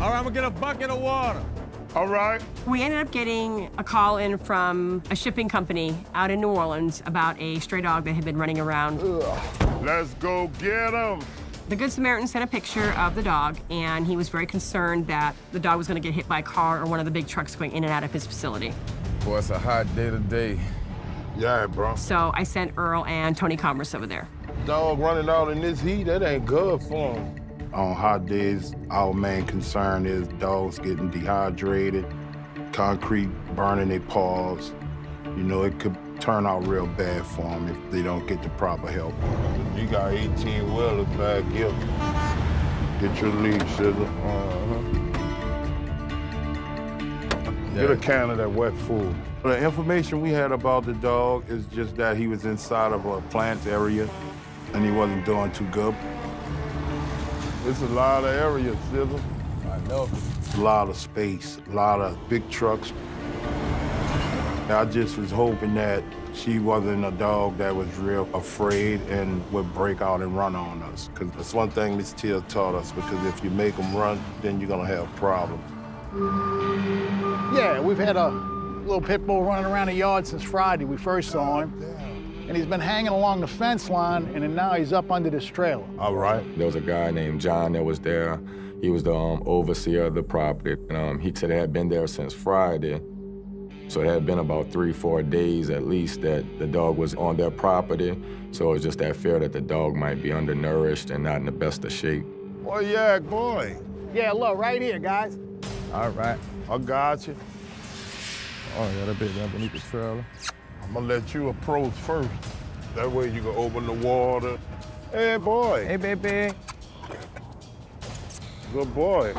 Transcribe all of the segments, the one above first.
All right, I'm gonna get a bucket of water. All right. We ended up getting a call in from a shipping company out in New Orleans about a stray dog that had been running around. Let's go get him. The Good Samaritan sent a picture of the dog, and he was very concerned that the dog was going to get hit by a car or one of the big trucks going in and out of his facility. Boy, it's a hot day today. Yeah, bro. So I sent Earl and Toney Commerce over there. Dog running out in this heat, that ain't good for him. On hot days, our main concern is dogs getting dehydrated, concrete burning their paws. You know, it could turn out real bad for them if they don't get the proper help. You got 18 wheelers back here. Get your leash, Scissor. Uh-huh. Get a can of that wet food. The information we had about the dog is just that he was inside of a plant area and he wasn't doing too good. It's a lot of areas, Scissor. I know. A lot of space, a lot of big trucks. I just was hoping that she wasn't a dog that was real afraid and would break out and run on us. Because that's one thing Miss Tia taught us, because if you make them run, then you're gonna have problems. Yeah, we've had a little pit bull running around the yard since Friday. We first saw him. And he's been hanging along the fence line, and then now he's up under this trailer. All right. There was a guy named John that was there. He was the um, overseer of the property. And, um, he said it had been there since Friday. So it had been about three, four days at least that the dog was on their property. So it was just that fear that the dog might be undernourished and not in the best of shape. Boy, yeah, boy. Yeah, look, right here, guys. All right. I got you. Oh, yeah, that bit down beneath the trailer. I'm gonna let you approach first. That way you can open the water. Hey, boy. Hey, baby. Good boy.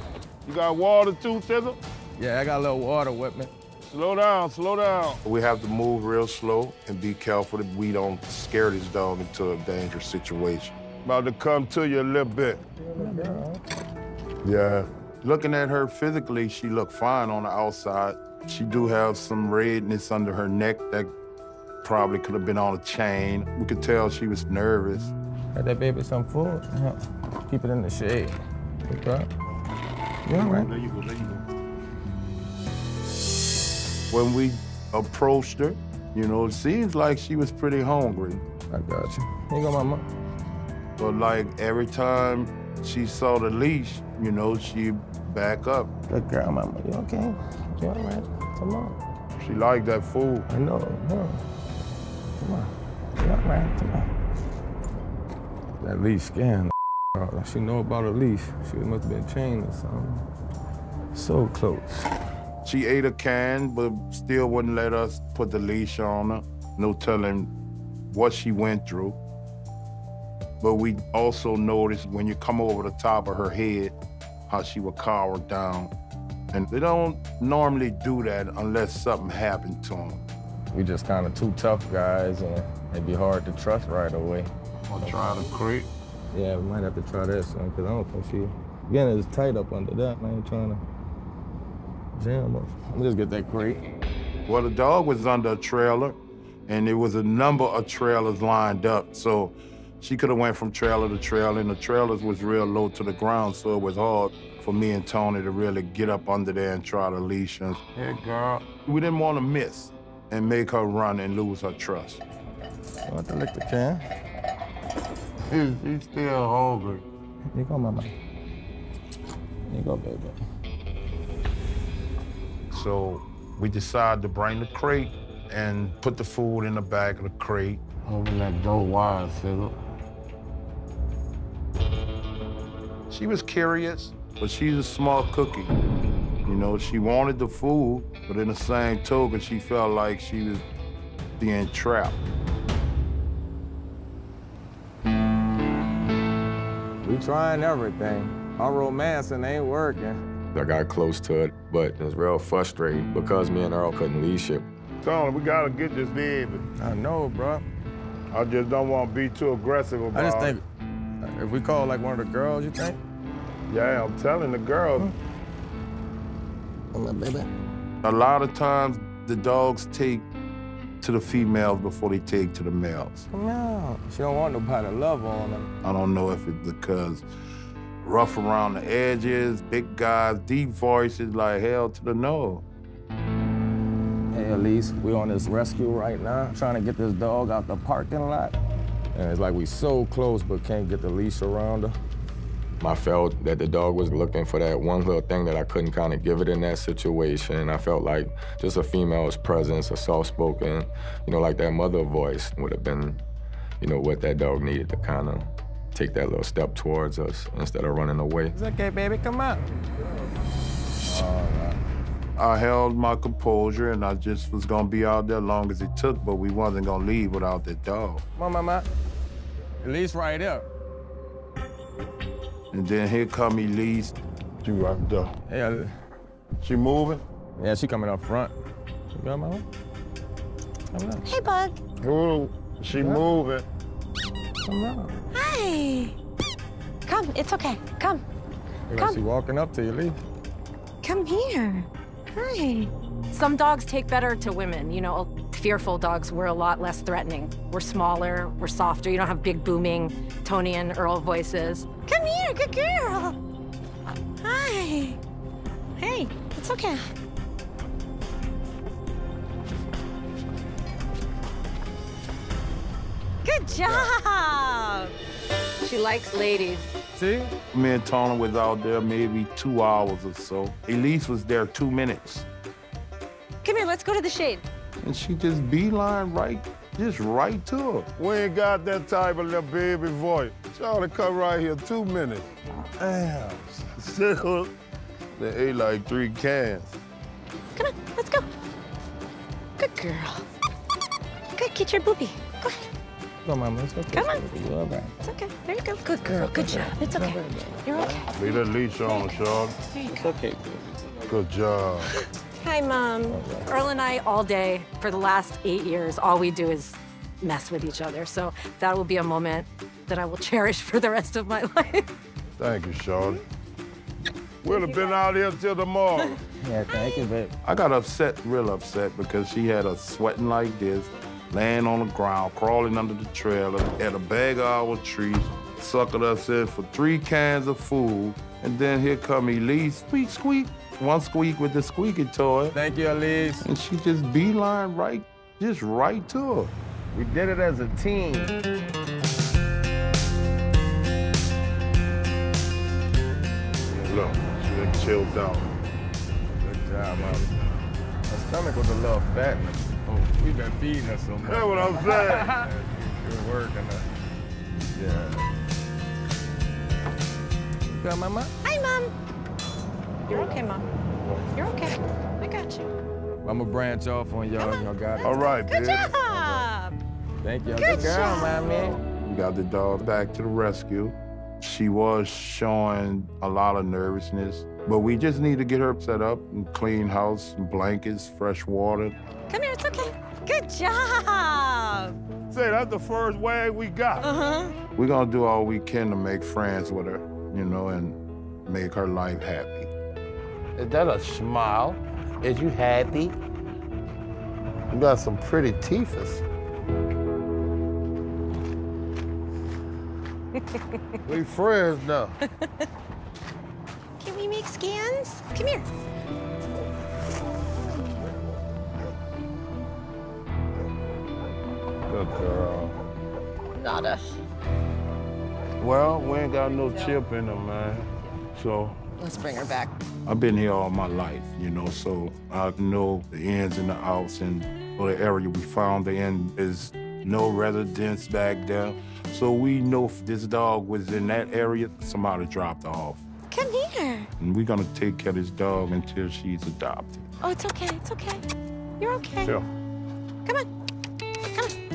You got water too, Scissor? Yeah, I got a little water with me. Slow down, slow down. We have to move real slow and be careful that we don't scare this dog into a dangerous situation. About to come to you a little bit. Yeah. Looking at her physically, she looked fine on the outside. She do have some redness under her neck that probably could have been on a chain. We could tell she was nervous. Got that baby some food. Yeah. Keep it in the shade. Okay. You all right? There you go, there you go. When we approached her, you know, it seems like she was pretty hungry. I got you. Here you go, mama. But like every time she saw the leash, you know, she back up. Good girl, mama. You okay? You all right? Come on. She liked that food. I know. No. Come on. You all right? Come on. That leash scan. She know about a leash. She must have been chained or something. So close. She ate a can, but still wouldn't let us put the leash on her. No telling what she went through. But we also noticed when you come over the top of her head, how she would cower down. And they don't normally do that unless something happened to them. We just kind of two tough guys, and it'd be hard to trust right away. I'll try the creek. Yeah, we might have to try that soon, because I don't think she... Again, it's tight up under that, man, trying to jam up. Let me just get that crate. Well, the dog was under a trailer, and there was a number of trailers lined up. So she could have went from trailer to trailer, and the trailers was real low to the ground, so it was hard for me and Toney to really get up under there and try to leash her. Hey, girl. We didn't want to miss and make her run and lose her trust. I want to lick the can. He's, he's still hungry. Here you go, mama. Here you go, baby. So we decided to bring the crate and put the food in the back of the crate. Open that door wide, Scissor. She was curious, but she's a small cookie. You know, she wanted the food, but in the same token, she felt like she was being trapped. We trying everything. Our romancing ain't working. I got close to it, but it was real frustrating because me and Earl couldn't leash it. Toney, we gotta get this baby. I know, bro. I just don't want to be too aggressive about I just think if we call like one of the girls, you think? Yeah, I'm telling the girls. Baby. A lot of times, the dogs take to the females before they take to the males. On. She don't want nobody to love on her. I don't know if it's because rough around the edges, big guys, deep voices like hell to the no. Hey, Elise, we're on this rescue right now, trying to get this dog out the parking lot. And it's like we so close, but can't get the leash around her. I felt that the dog was looking for that one little thing that I couldn't kind of give it in that situation. I felt like just a female's presence, a soft-spoken, you know, like that mother voice would have been, you know, what that dog needed to kind of take that little step towards us instead of running away. It's okay, baby, come on. Uh, I held my composure and I just was gonna be out there long as it took, but we wasn't gonna leave without that dog. Come on, mama. Elise right here. And then here come Elise. She right there. Hey, She moving? yeah, she coming up front. You got mama? Come on, Hey, Bug. Ooh, she moving. come on. Hi. Come, it's okay. Come. Look Come. she walking up to you, Lee. Come here. Hi. Some dogs take better to women. You know, fearful dogs, we're a lot less threatening. We're smaller, we're softer. You don't have big, booming Toney and Earl voices. Come here, good girl. Hi. Hey, it's okay. Good job. She likes ladies. See? Me and Toney was out there maybe two hours or so. Elise was there two minutes. Come here, let's go to the shade. And she just beeline right, just right to her. We ain't got that type of little baby voice. Y'all to come right here two minutes. Damn, sickle. They ate like three cans. Come on, let's go. Good girl. Good, get your booby. Go ahead. Come on, mama. Let's go. Come on. You all right? It's okay. There you go. Good girl. Good job. It's okay. You're okay. Leave that leash on, Charlotte. There you go. Okay, Good job. Hi, Mom. Earl and I, all day, for the last eight years, all we do is mess with each other. So that will be a moment that I will cherish for the rest of my life. Thank you, Charlotte. We'll have been out here till tomorrow. Yeah, thank you, babe. I got upset, real upset, because she had us sweating like this, laying on the ground, crawling under the trailer, at a bag of our trees, suckered us in for three cans of food, and then here come Elise, squeak, squeak, one squeak with the squeaky toy, Thank you, Elise. and she just beeline right, just right to her. We did it as a team. Look, she done chilled down. Good job, mama. Her stomach was a little fat. Oh, we've been feeding her so much. That's what I'm saying. Good work and uh, yeah. You got mama? Hi, Mom. You're okay, Mom. You're okay. I got you. I'm gonna branch off on y'all. Y'all got it. All right, Good bitch. job. Thank you. Good Good girl, job. mommy. We got the dog back to the rescue. She was showing a lot of nervousness, but we just need to get her set up and clean house and blankets, fresh water. Come here, it's okay. Good job. Say, that's the first wag we got. Uh-huh. We're gonna do all we can to make friends with her, you know, and make her life happy. Is that a smile? Is you happy? You got some pretty teethers. we friends now. Can we make scans? Come here. Good girl. Nada. Well, we ain't got no chip in them, man. So Let's bring her back. I've been here all my life, you know, so I know the ins and the outs and for the area we found the in is no residents back there. So we know if this dog was in that area, somebody dropped her off. Come here. And we're gonna take care of this dog until she's adopted. Oh, it's okay. It's okay. You're okay. Yeah. Come on. Come on.